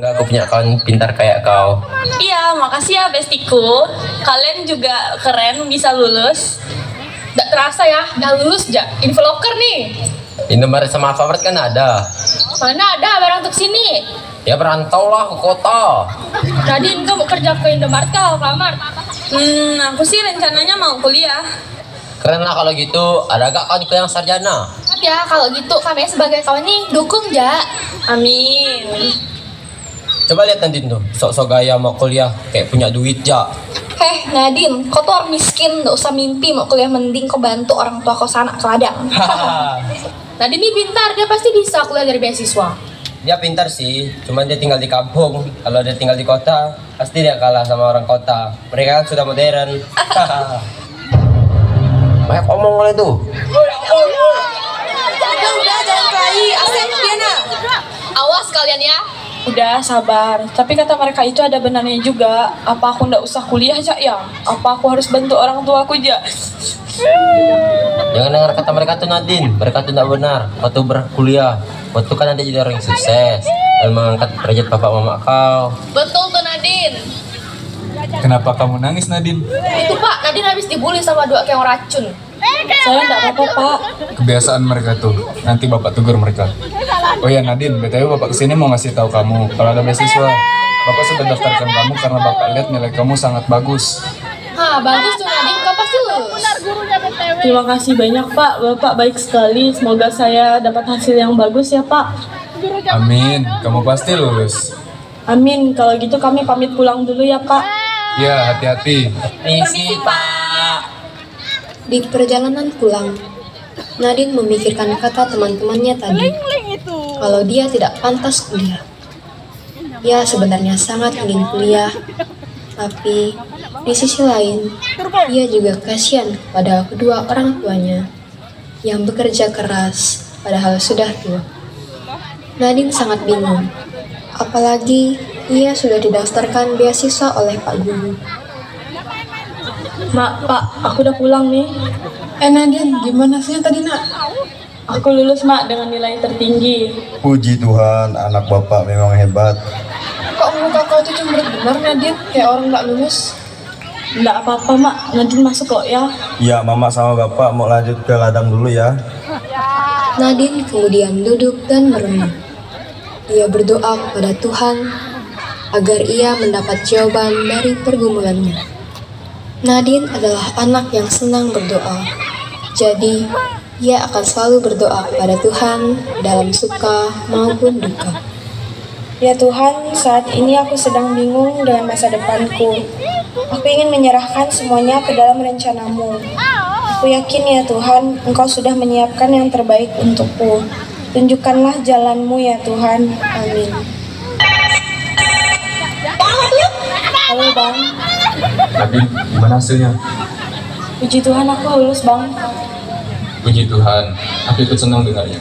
Enggak aku punya kawan pintar kayak kau. Iya, makasih ya bestiku. Kalian juga keren bisa lulus. Gak terasa ya, udah lulus ja. Infolocker nih. Indomaret sama Alfamart kan ada. Mana ada barang untuk sini? Ya berantau lah ke kota. Nadine, kamu kerja ke Indomaret kah, Alfamart? Hmm, aku sih rencananya mau kuliah. Keren lah kalau gitu. Ada gak kawan yang sarjana? Ya, kalau gitu kami sebagai kawan nih dukung ja. Amin. Coba lihat Nadine tuh, sok-sok gaya mau kuliah, kayak punya duit ja. Heh, Nadine, kau tuh orang miskin, gak usah mimpi mau kuliah mending kau bantu orang tua kau sana ke ladang. Nadine ini pintar, dia pasti bisa kuliah dari beasiswa. dia pintar sih, cuman dia tinggal di kampung. Kalau dia tinggal di kota, pasti dia kalah sama orang kota. Mereka kan sudah modern. Banyak omong oleh tuh. Udah, udah, jangan kelahi, asep dia. Awas kalian ya. Udah sabar. Tapi kata mereka itu ada benarnya juga. Apa aku ndak usah kuliah aja ya? Apa aku harus bantu orang tua aku aja? Jangan dengar kata mereka tuh Nadine, mereka tuh tidak benar. Waktu berkuliah, waktu kan ada jadi orang yang sukses dan mengangkat derajat bapak mama kau. Betul tuh Nadine. Kenapa kamu nangis Nadine? Itu Pak, Nadine habis dibully sama dua keong racun. Saya ndak apa-apa, Pak. Kebiasaan mereka tuh. Nanti bapak tegur mereka. Oh ya Nadine, btw bapak ke sini mau ngasih tahu kamu kalau ada beasiswa. Bapak sudah daftarkan kamu karena bapak lihat nilai kamu sangat bagus. Hah, bagus tuh Nadine, kau pasti lulus. Terima kasih banyak, Pak. Bapak baik sekali. Semoga saya dapat hasil yang bagus ya, Pak. Amin, kamu pasti lulus. Amin. Kalau gitu kami pamit pulang dulu ya, Pak. Ya, hati-hati. Misi Pak. Di perjalanan pulang, Nadine memikirkan kata teman-temannya tadi. Kalau dia tidak pantas kuliah. Ia sebenarnya sangat ingin kuliah, tapi di sisi lain, ia juga kasihan pada kedua orang tuanya yang bekerja keras padahal sudah tua. Nadine sangat bingung, apalagi ia sudah didaftarkan beasiswa oleh Pak Guru. Mak, Pak, aku udah pulang nih. Eh Nadine, gimana sih tadi nak? Aku lulus, Mak, dengan nilai tertinggi. Puji Tuhan, anak bapak memang hebat. Kok muka kau tuh cemberut bener Nadine? Kayak orang nggak lulus. Nggak apa-apa, Mak. Nadine masuk kok ya. Ya, mama sama bapak mau lanjut ke ladang dulu ya. Nadine kemudian duduk dan merenung. Ia berdoa kepada Tuhan agar ia mendapat jawaban dari pergumulannya. Nadine adalah anak yang senang berdoa, jadi ia akan selalu berdoa kepada Tuhan dalam suka maupun duka. Ya Tuhan, saat ini aku sedang bingung dengan masa depanku. Aku ingin menyerahkan semuanya ke dalam rencanamu. Aku yakin ya Tuhan, Engkau sudah menyiapkan yang terbaik untukku. Tunjukkanlah jalanmu ya Tuhan. Amin. Halo Bang, Nadine, gimana hasilnya? puji Tuhan aku lulus Bang. Puji Tuhan, aku ikut senang dengarnya.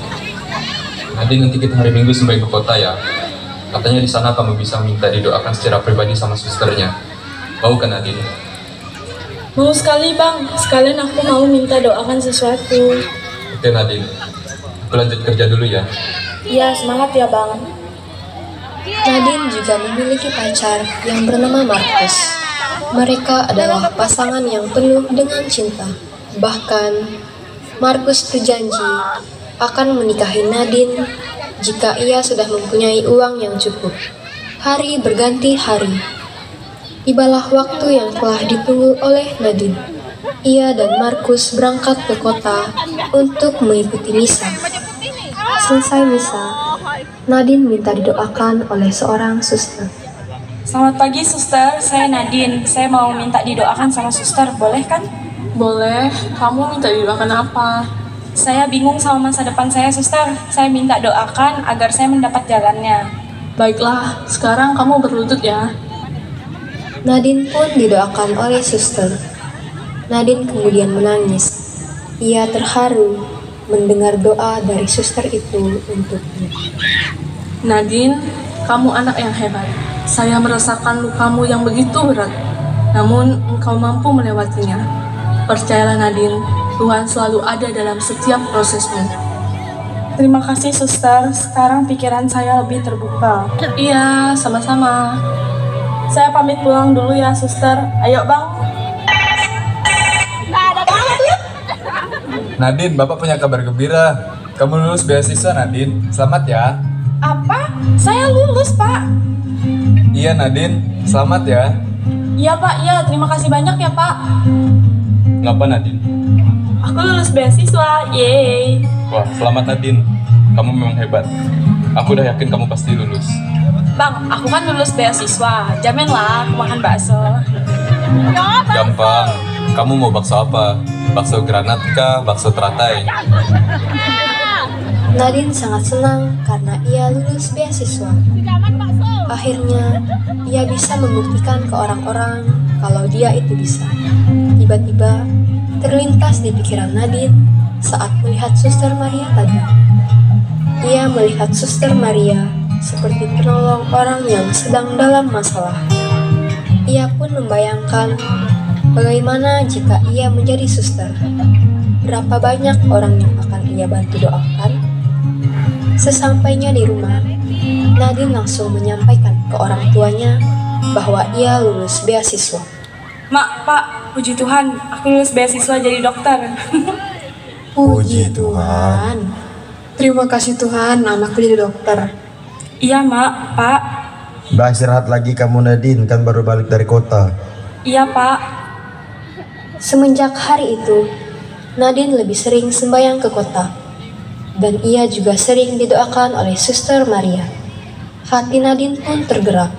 Nadine, nanti kita hari Minggu sampai ke kota ya. Katanya di sana kamu bisa minta didoakan secara pribadi sama susternya. Mau kan Nadine? Mau sekali Bang, sekalian aku mau minta doakan sesuatu. Oke Nadine, aku lanjut kerja dulu ya. Iya, semangat ya Bang. Nadine juga memiliki pacar yang bernama Marcus. Mereka adalah pasangan yang penuh dengan cinta. Bahkan, Marcus berjanji akan menikahi Nadine jika ia sudah mempunyai uang yang cukup. Hari berganti hari. Tibalah waktu yang telah ditunggu oleh Nadine. Ia dan Markus berangkat ke kota untuk mengikuti misa. Selesai misa, Nadine minta didoakan oleh seorang suster. Selamat pagi suster, saya Nadine. Saya mau minta didoakan sama suster, boleh kan? Boleh, kamu minta didoakan apa? Saya bingung sama masa depan saya suster. Saya minta doakan agar saya mendapat jalannya. Baiklah, sekarang kamu berlutut ya. Nadine pun didoakan oleh suster. Nadine kemudian menangis. Ia terharu mendengar doa dari suster itu untuknya. Nadine, kamu anak yang hebat. Saya merasakan lukamu yang begitu berat, namun engkau mampu melewatinya. Percayalah Nadine, Tuhan selalu ada dalam setiap prosesmu. Terima kasih suster, sekarang pikiran saya lebih terbuka. Iya, sama-sama. Saya pamit pulang dulu ya suster. Ayo bang. Nadine, Bapak punya kabar gembira. Kamu lulus beasiswa, Nadine. Selamat ya. Apa? Saya lulus pak. Iya, Nadine. Selamat ya. Iya pak, iya terima kasih banyak ya pak. Ngapa Nadine? Aku lulus beasiswa, yeay. Wah, selamat Nadine. Kamu memang hebat. Aku udah yakin kamu pasti lulus. Bang, aku kan lulus beasiswa. Jaminlah aku makan bakso. Gampang. Kamu mau bakso apa? Bakso granat kah? Bakso teratai? Nadine sangat senang karena ia lulus beasiswa. Akhirnya, ia bisa membuktikan ke orang-orang kalau dia itu bisa. Tiba-tiba, terlintas di pikiran Nadine saat melihat Suster Maria tadi. Ia melihat Suster Maria seperti penolong orang yang sedang dalam masalah. Ia pun membayangkan bagaimana jika ia menjadi suster. Berapa banyak orang yang akan ia bantu doakan? Sesampainya di rumah, Nadine langsung menyampaikan ke orang tuanya bahwa ia lulus beasiswa. Mak, pak, puji Tuhan, aku lulus beasiswa jadi dokter. Puji Tuhan. Terima kasih Tuhan, anakku jadi dokter. iya mak, pak. Udah istirahat lagi kamu Nadine, kan baru balik dari kota. Iya pak. Semenjak hari itu, Nadine lebih sering sembahyang ke kota. Dan ia juga sering didoakan oleh Suster Maria. Hati Nadine pun tergerak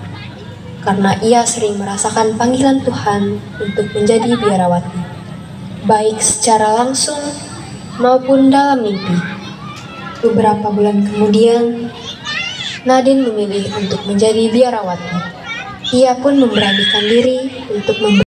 karena ia sering merasakan panggilan Tuhan untuk menjadi biarawati, baik secara langsung maupun dalam mimpi. Beberapa bulan kemudian, Nadine memilih untuk menjadi biarawati. Ia pun memberanikan diri untuk memberi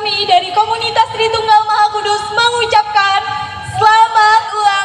kami dari komunitas Tritunggal Maha Kudus mengucapkan selamat ulang